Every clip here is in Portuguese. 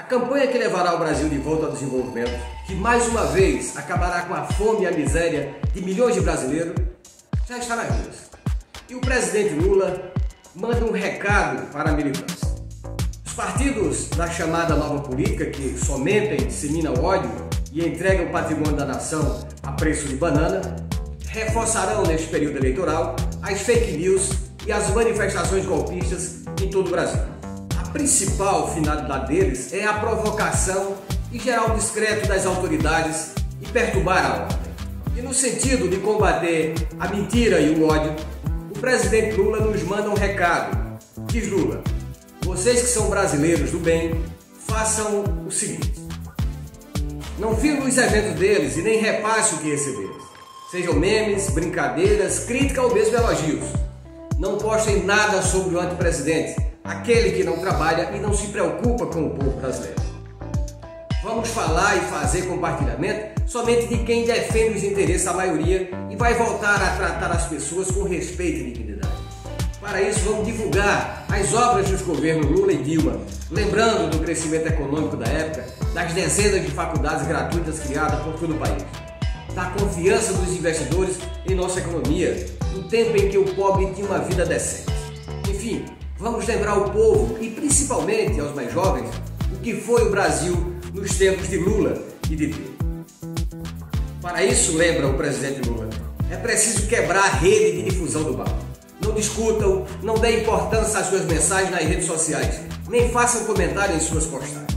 A campanha que levará o Brasil de volta ao desenvolvimento, que mais uma vez acabará com a fome e a miséria de milhões de brasileiros, já está nas ruas. E o presidente Lula manda um recado para a militância. Os partidos da chamada nova política, que somente disseminam ódio e entregam o patrimônio da nação a preço de banana, reforçarão neste período eleitoral as fake news e as manifestações golpistas em todo o Brasil. Principal finalidade deles é a provocação e gerar o discreto das autoridades e perturbar a ordem. E no sentido de combater a mentira e o ódio, o presidente Lula nos manda um recado. Diz Lula: vocês que são brasileiros do bem, façam o seguinte: não fiquem os eventos deles e nem repasse o que receberam. Sejam memes, brincadeiras, crítica ou mesmo elogios. Não postem nada sobre o antepresidente, aquele que não trabalha e não se preocupa com o povo brasileiro. Vamos falar e fazer compartilhamento somente de quem defende os interesses da maioria e vai voltar a tratar as pessoas com respeito e dignidade. Para isso, vamos divulgar as obras dos governos Lula e Dilma, lembrando do crescimento econômico da época, das dezenas de faculdades gratuitas criadas por todo o país da confiança dos investidores em nossa economia, no tempo em que o pobre tinha uma vida decente. Enfim, vamos lembrar o povo e principalmente aos mais jovens o que foi o Brasil nos tempos de Lula e de Dilma. Para isso, lembra o presidente Lula, é preciso quebrar a rede de difusão do mal. Não discutam, não dêem importância às suas mensagens nas redes sociais, nem façam comentário em suas postagens.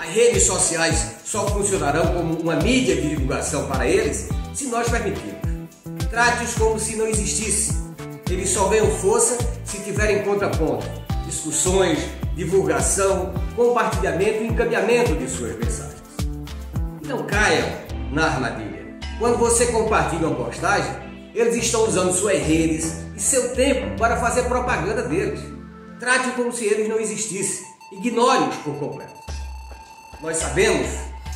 As redes sociais só funcionarão como uma mídia de divulgação para eles se nós permitirmos. Trate-os como se não existisse. Eles só ganham força se tiverem contraponto, discussões, divulgação, compartilhamento e encaminhamento de suas mensagens. Não caiam na armadilha. Quando você compartilha uma postagem, eles estão usando suas redes e seu tempo para fazer propaganda deles. Trate como se eles não existissem. Ignore-os por completo. Nós sabemos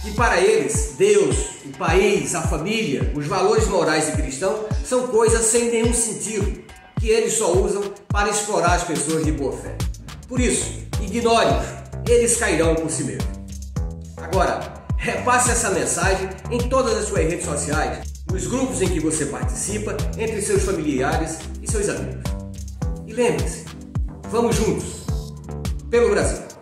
que para eles, Deus, o país, a família, os valores morais e cristãos são coisas sem nenhum sentido, que eles só usam para explorar as pessoas de boa fé. Por isso, ignore-os, eles cairão por si mesmos. Agora, repasse essa mensagem em todas as suas redes sociais, nos grupos em que você participa, entre seus familiares e seus amigos. E lembre-se, vamos juntos, pelo Brasil.